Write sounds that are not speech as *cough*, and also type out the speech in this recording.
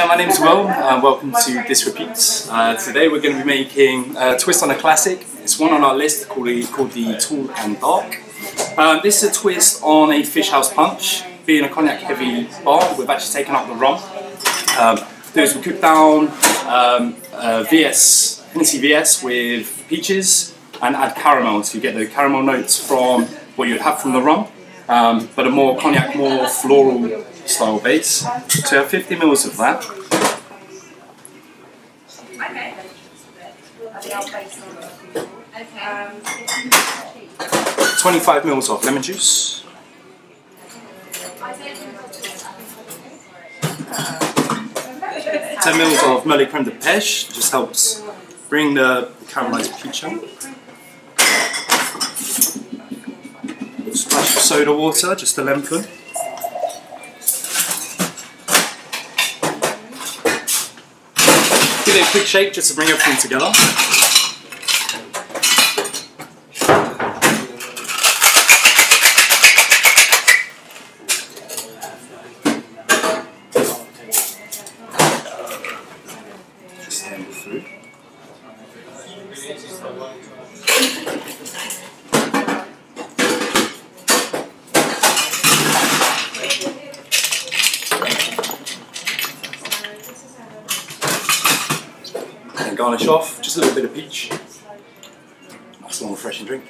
Hi, my name is Will. and welcome to Disrepute. Uh, today we're going to be making a twist on a classic. It's one on our list called the, called the Tall and Dark. Um, this is a twist on a fish house punch. Being a cognac heavy bar, we've actually taken out the rum. Um, there's we cook down um, uh, VS, Hennessy VS with peaches and add caramel so you get the caramel notes from what you'd have from the rum. Um, but a more cognac, more floral style base. So have 50 mils of that. 25 mils of lemon juice. 10 mils of Merlet creme de pêche, just helps bring the caramelized peach out. A splash of soda water, just to lengthen. Give it a quick shake just to bring everything together. Just handle through. and *coughs* garnish off, just a little bit of peach. Nice long refreshing drink.